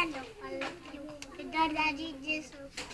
I love you.